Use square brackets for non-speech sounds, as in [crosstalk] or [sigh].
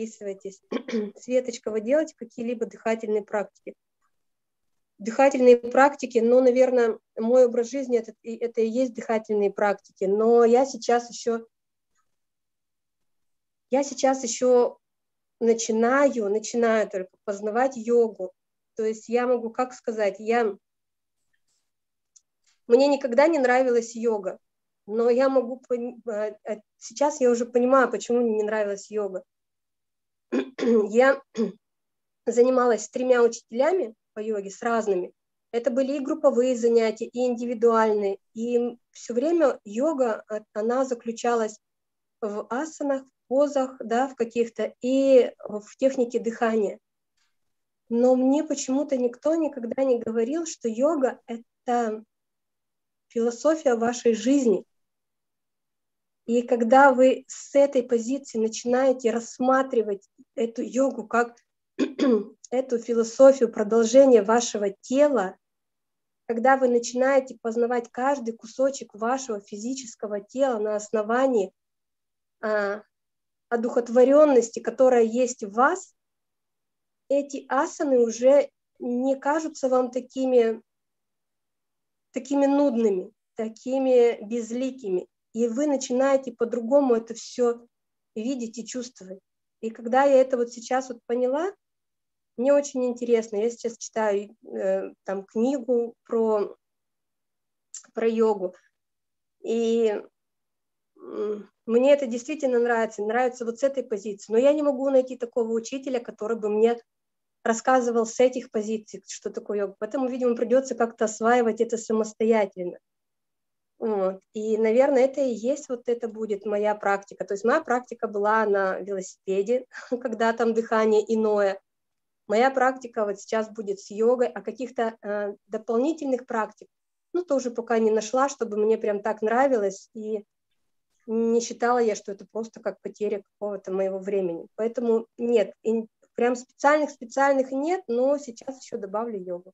подписывайтесь. [clears throat] Светочка, вы делаете какие-либо дыхательные практики? Дыхательные практики, ну, наверное, мой образ жизни это, это и есть дыхательные практики, но я сейчас еще я сейчас еще начинаю, начинаю только познавать йогу. То есть я могу, как сказать, я... Мне никогда не нравилась йога, но я могу... А, а сейчас я уже понимаю, почему мне не нравилась йога. [clears throat] Я [clears throat] занималась с тремя учителями по йоге, с разными. Это были и групповые занятия, и индивидуальные. И все время йога, а, она заключалась в асанах, позах, да, в каких-то, и в технике дыхания. Но мне почему-то никто никогда не говорил, что йога — это философия вашей жизни. И когда вы с этой позиции начинаете рассматривать эту йогу как [clears throat] эту философию продолжения вашего тела, когда вы начинаете познавать каждый кусочек вашего физического тела на основании а, одухотворенности, которая есть в вас, эти асаны уже не кажутся вам такими, такими нудными, такими безликими. И вы начинаете по-другому это все видеть и чувствовать. И когда я это вот сейчас вот поняла, мне очень интересно. Я сейчас читаю э, там книгу про, про йогу. И мне это действительно нравится, нравится вот с этой позиции. Но я не могу найти такого учителя, который бы мне рассказывал с этих позиций, что такое йога. Поэтому, видимо, придется как-то осваивать это самостоятельно. Вот. И, наверное, это и есть вот это будет моя практика. То есть моя практика была на велосипеде, [laughs] когда там дыхание иное. Моя практика вот сейчас будет с йогой, а каких-то э, дополнительных практик, ну, тоже пока не нашла, чтобы мне прям так нравилось. И не считала я, что это просто как потеря какого-то моего времени. Поэтому нет, прям специальных-специальных нет, но сейчас еще добавлю йогу.